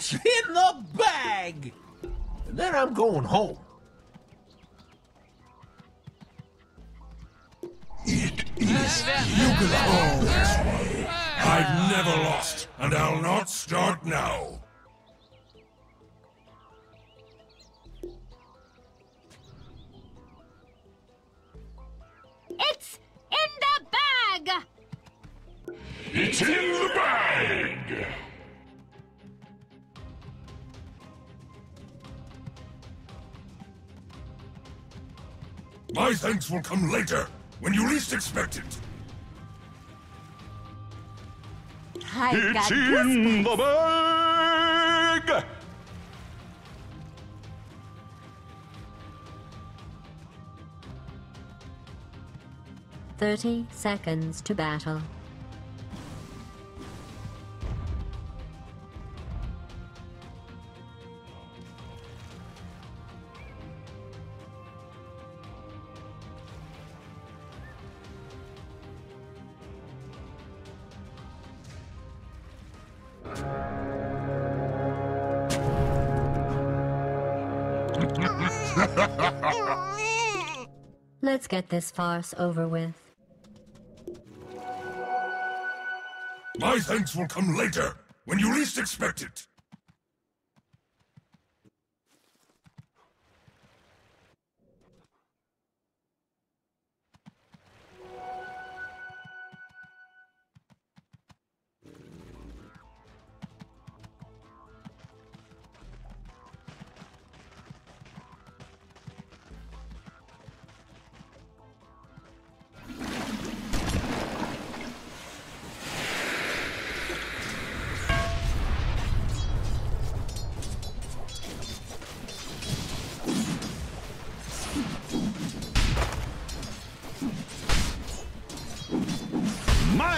It's in the bag! And then I'm going home. It is. You can always win. I've never lost, and I'll not start now. It's in the bag! It's in the bag! My thanks will come later, when you least expect it. I got in the bag! Thirty seconds to battle. Let's get this farce over with. My thanks will come later, when you least expect it.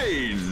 Mine!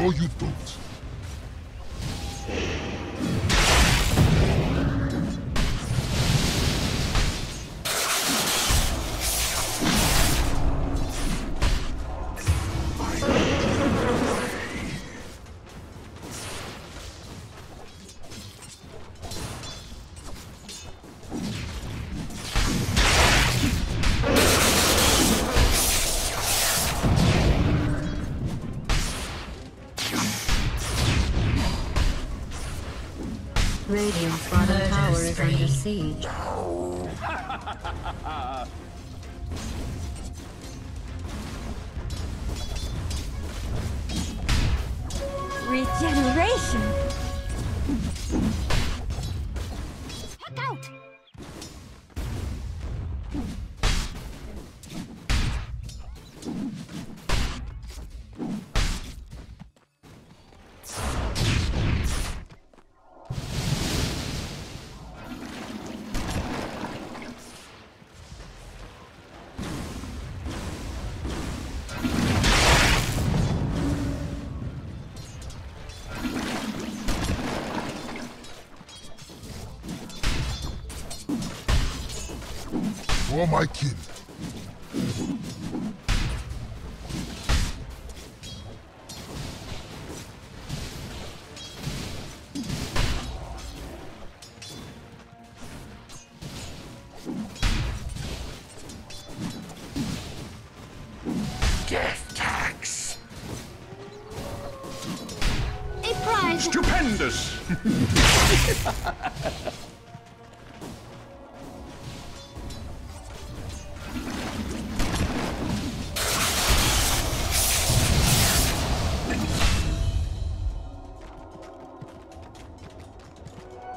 No, you don't. Is under siege. Regeneration! Stupendous!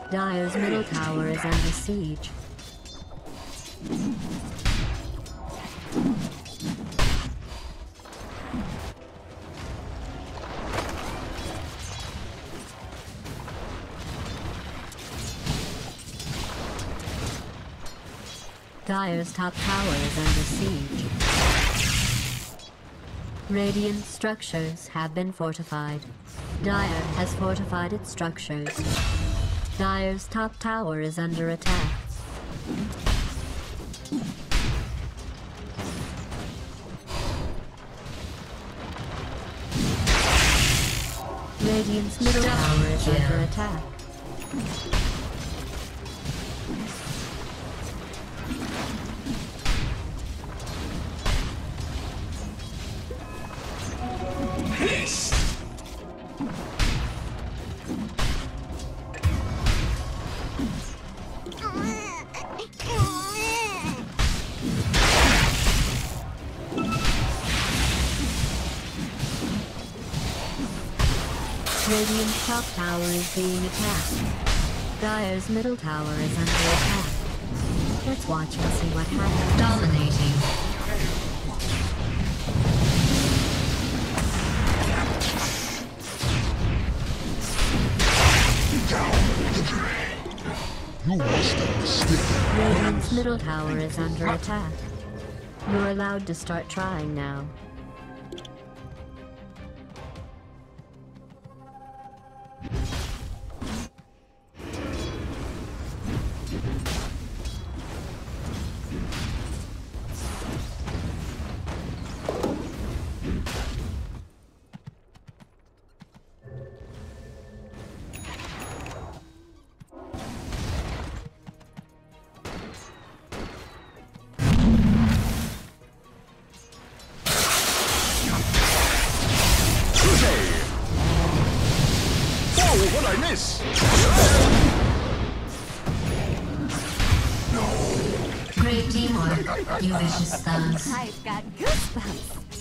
Dire's middle tower is under siege. Top tower is under siege. Radiant structures have been fortified. Dire has fortified its structures. Dire's top tower is under attack. Radiant's middle tower is under attack. Radiant's top tower is being attacked. Dire's middle tower is under attack. Let's watch and see what happens. Dominating. You must have mistaken. Radiant's middle tower is under attack. You're allowed to start trying now. I've got goosebumps!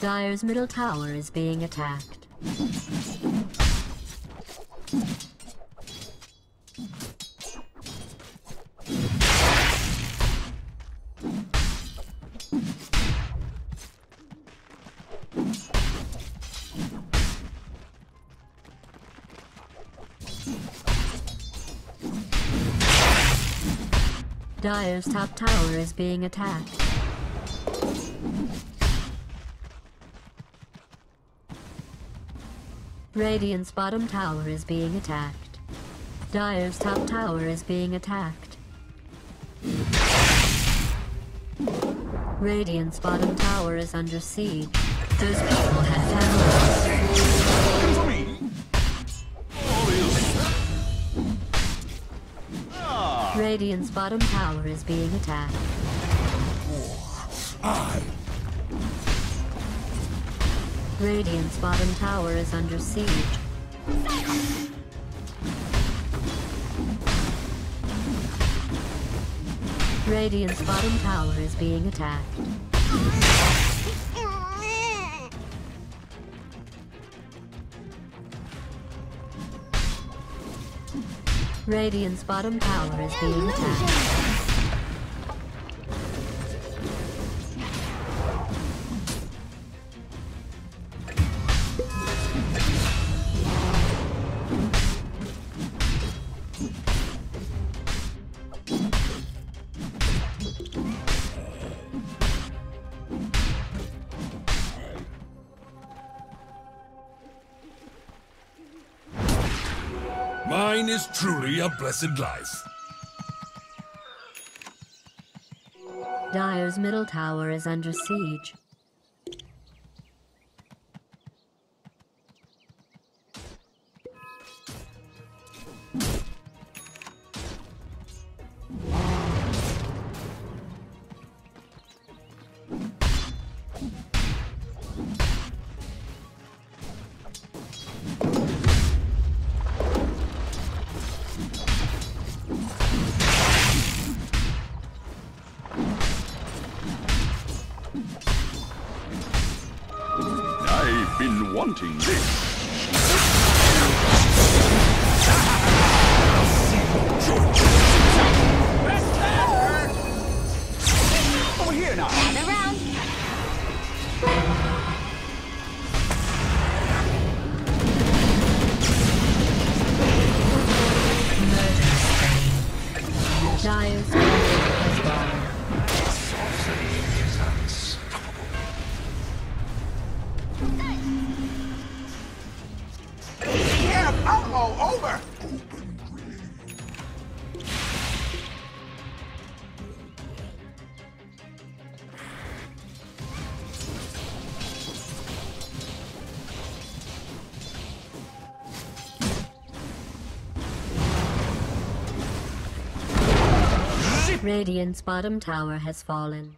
Dire's middle tower is being attacked. Dire's top tower is being attacked. Radiant's bottom tower is being attacked. Dire's top tower is being attacked. Radiant's bottom tower is under siege. Those people had families. For me. Radiant's bottom tower is being attacked. I Radiant's bottom tower is under siege. Radiant's bottom tower is being attacked. Radiant's bottom tower is being attacked. Blessed life. Dire's middle tower is under siege. Wanting this. Radiant's bottom tower has fallen.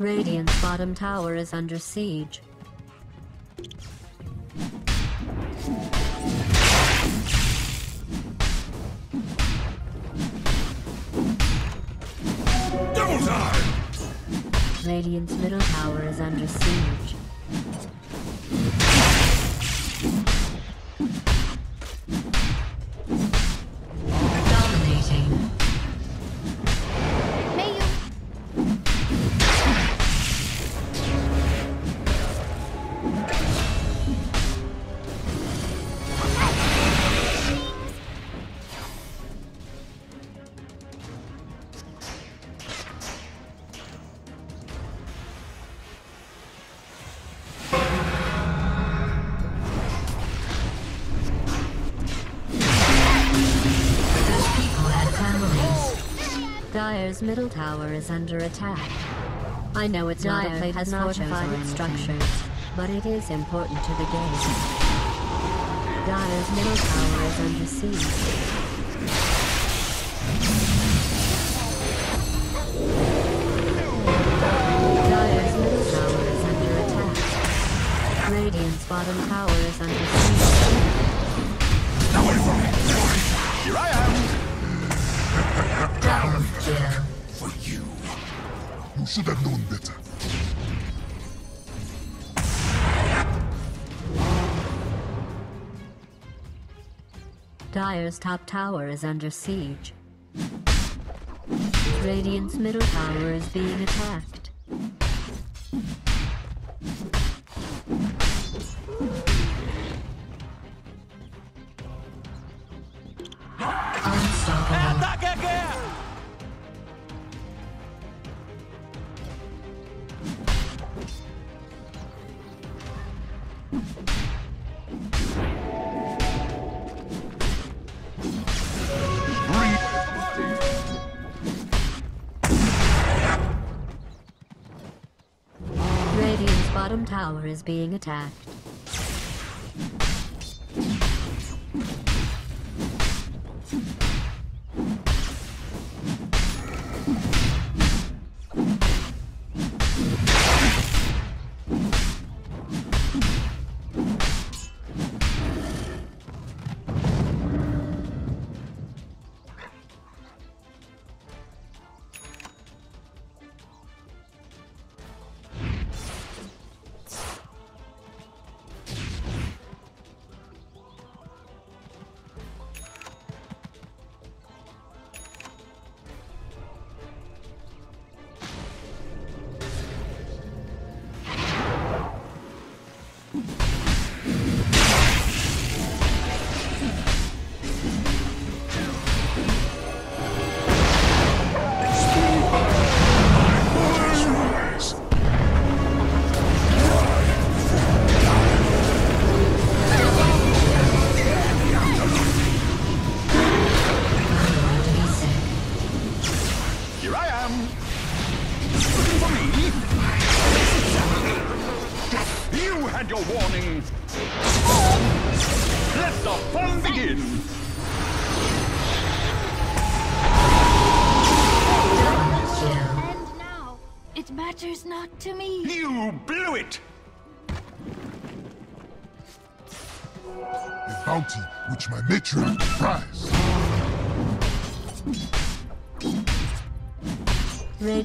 Radiant's bottom tower is under siege. Radiant's middle tower is under siege. Families. Dire's middle tower is under attack. I know it's not a place has fortified its structures, but it is important to the game. Dire's middle tower is under siege. Dire's middle tower is under attack. Radiant's bottom tower is under siege. Away from me! Here I am. Double kill. For you. You should have known better. Dire's top tower is under siege. Radiant's middle tower is being attacked. Tower is being attacked.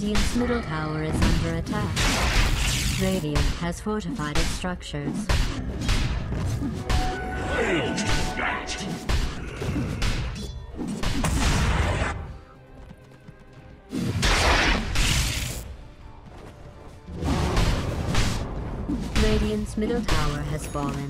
Radiant's middle tower is under attack. Radiant has fortified its structures. Radiant's middle tower has fallen.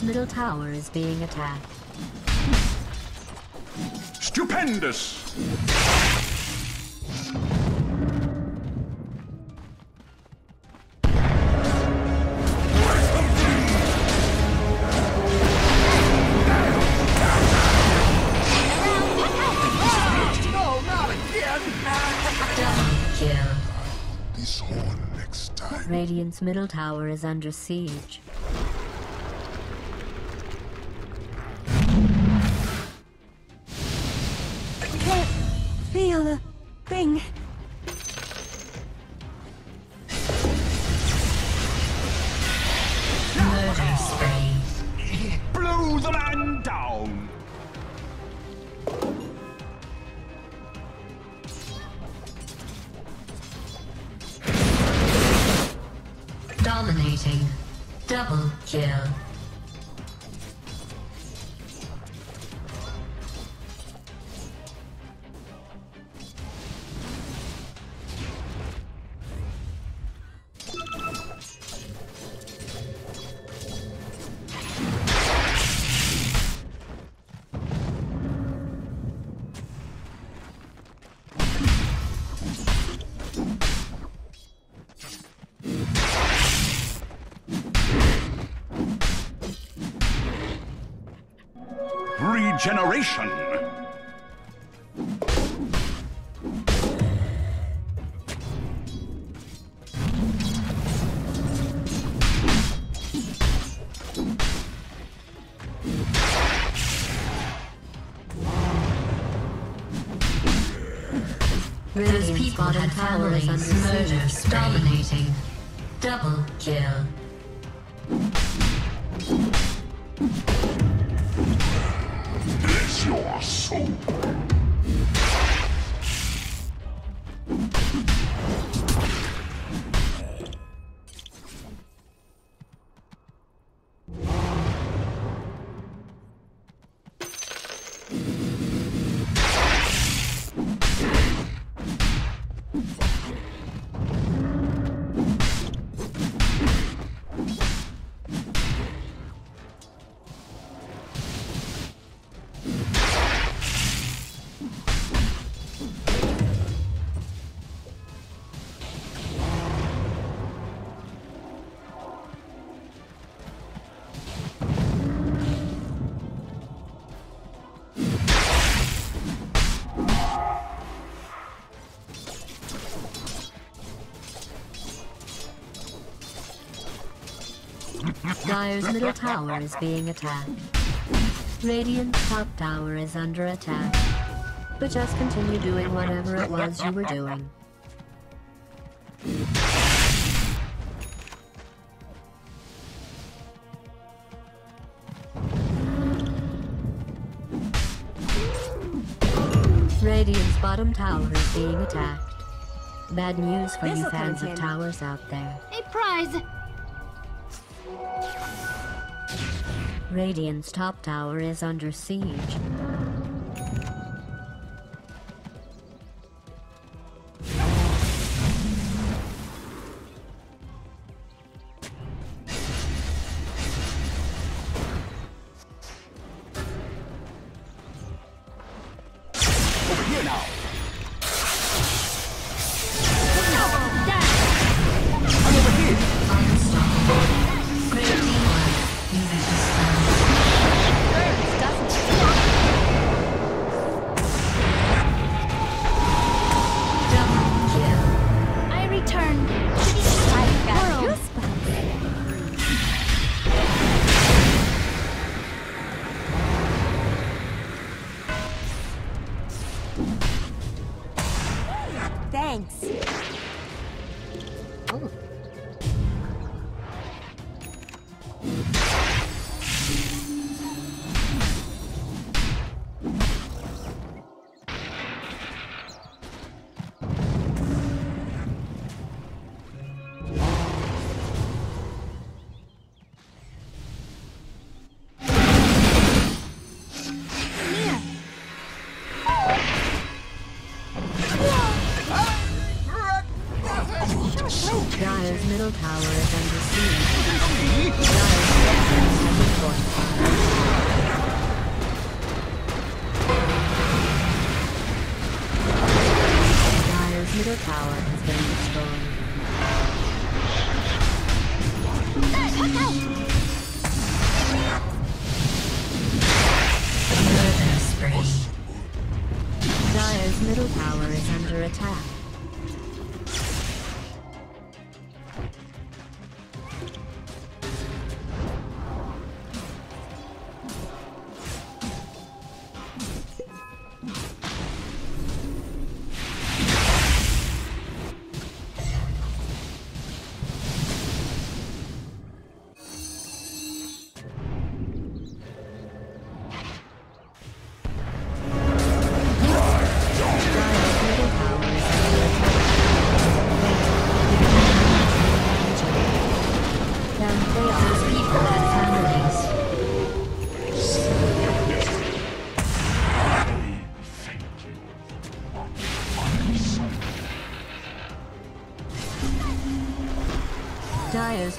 Dire's middle tower is being attacked. Stupendous. No, not again! Kill. This horn next time. Radiant's middle tower is under siege. Regeneration. Those people had families under murder. Dominating. Double kill. Middle tower is being attacked. Radiant's top tower is under attack. But just continue doing whatever it was you were doing. Radiant's bottom tower is being attacked. Bad news for you This'll fans of towers out there. A prize. Radiant's top tower is under siege.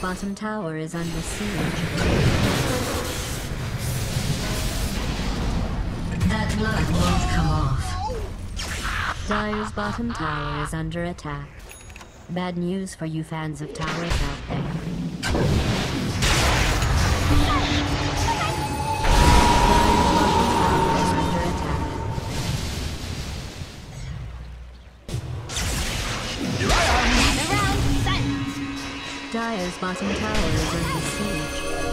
Bottom tower is under siege. That blood won't come off. Dire's bottom tower is under attack. Bad news for you fans of towers out there. Bottom tower is under siege.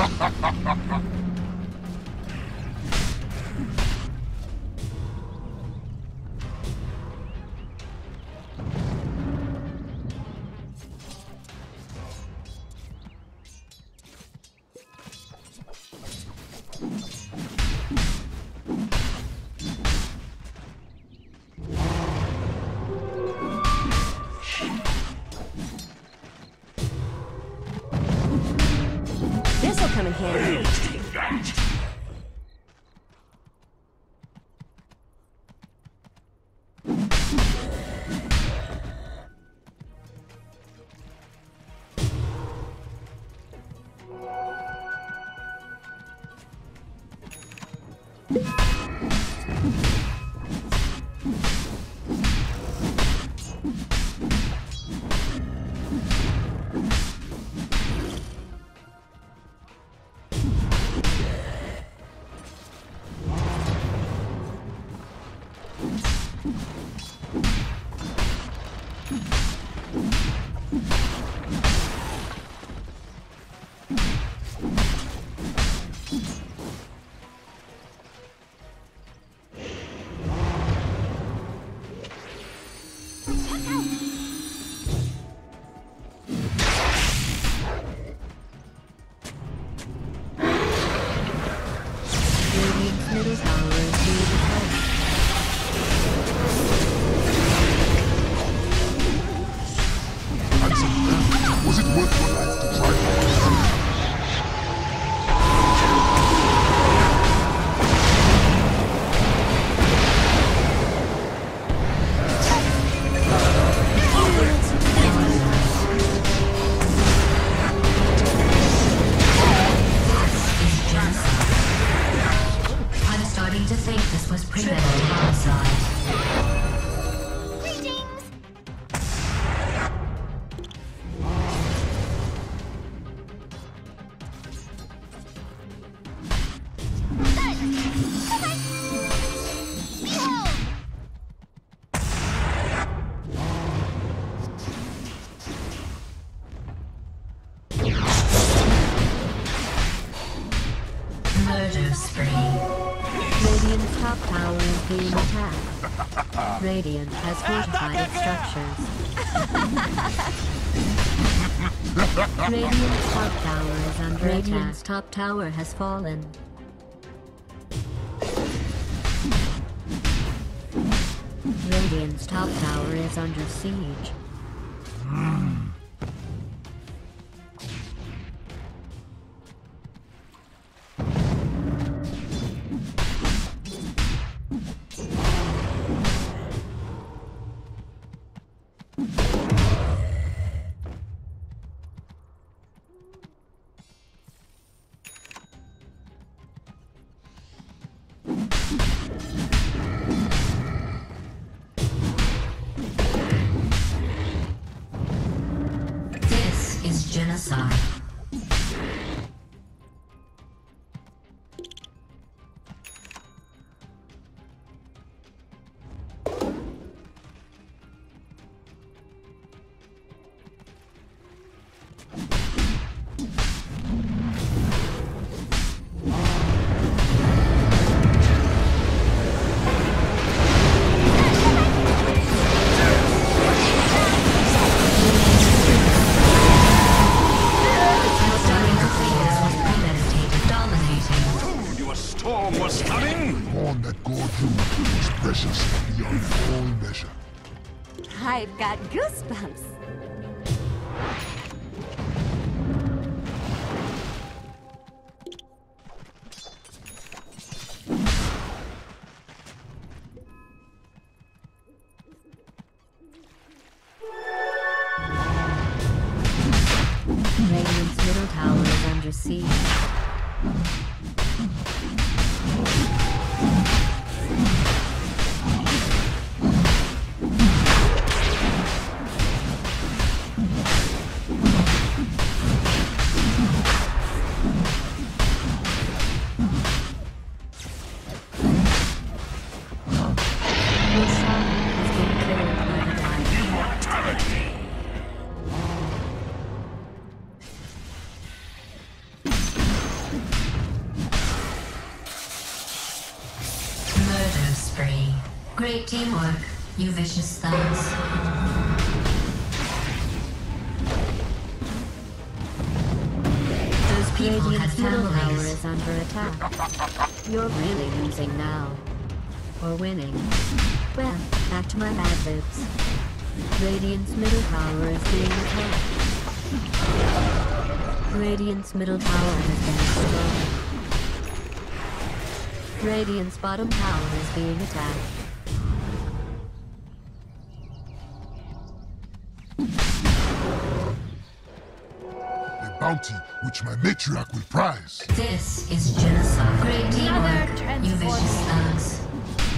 Ha ha ha ha ha! Oops. Legion has fortified its structures. Radiant's top tower is under Radiant's attack. top tower has fallen. Radiant's top tower is under siege. si Teamwork, you vicious thugs. Those people Radiant's had middle tower is under attack. You're really losing now. Or winning. Well, back to my bad loops. Radiant's middle power is being attacked. Radiant's middle power has been destroyed. Radiant's bottom power is being attacked. Bounty which my matriarch will prize. This is genocide. Great Another teamwork, you vicious thugs.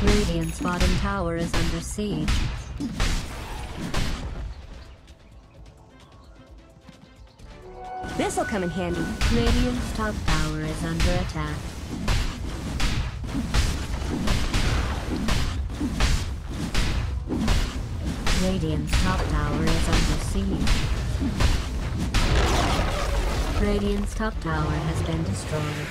Radiant's bottom tower is under siege. This'll come in handy. Radiant's top tower is under attack. Radiant's top tower is under siege. Radiant's top tower has been destroyed.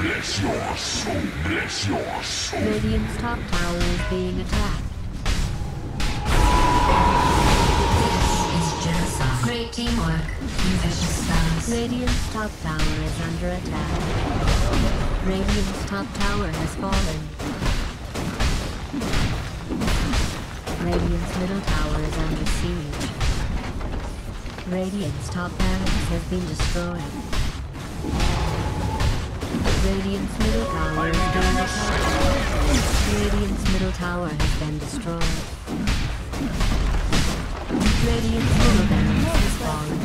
Bless your soul, bless your soul. Radiant's top tower is being attacked. This is genocide. Great teamwork, you vicious thugs. Radiant's top tower is under attack. Radiant's top tower has fallen. Radiant's middle tower is under siege. Radiant's top barracks has been destroyed. Radiant's middle tower is being attacked. Radiant's middle tower has been destroyed. Radiant's middle barracks has fallen.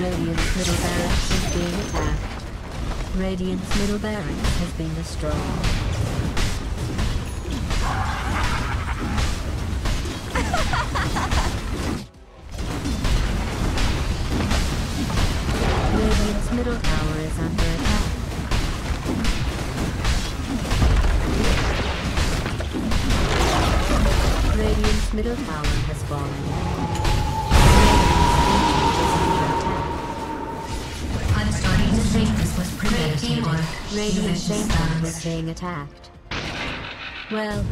Radiant's middle barracks is being attacked. Radiant's middle barracks has been destroyed. Being attacked. Well,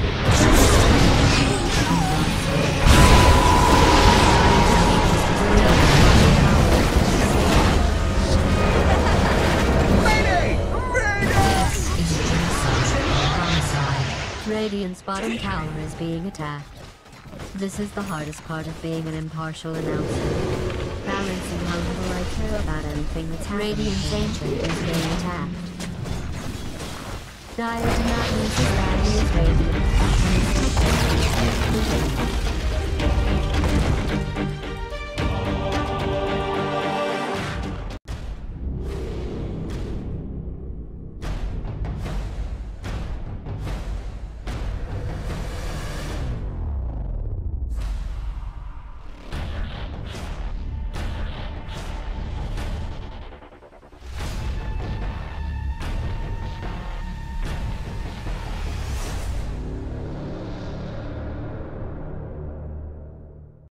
Radiant's bottom tower is being attacked. This is the hardest part of being an impartial announcer. Balancing how little I care about anything that's happening. Radiant's Ancient is being attacked. Dire did not lose his body.